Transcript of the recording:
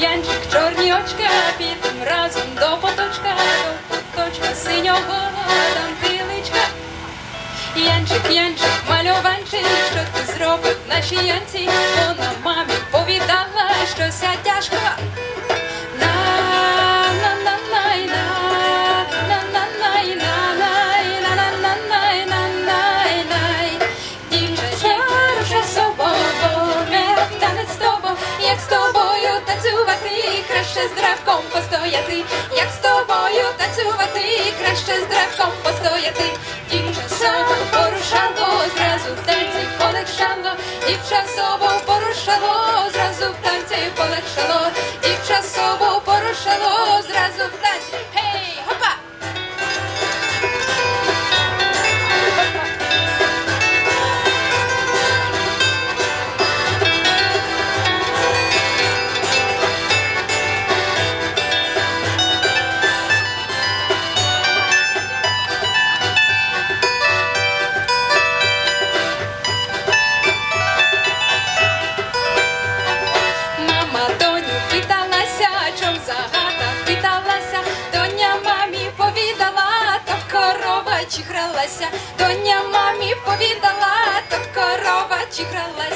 Янчик, чорні очка, підем разом до поточка, до поточка синього там криличка. Янчик, Янчик, мальованчик, що ти зробив нашій Янці? Вона мамі краще постояти, як з тобою танцювати, краще з древком постояти. Дівча собою порушало, зразу в танці полегшало, дівча собою порушало, зразу в танці полегшало, загада питалася, доня мамі повідала, то корова чихралася, доня мамі повідала, то корова чихралася.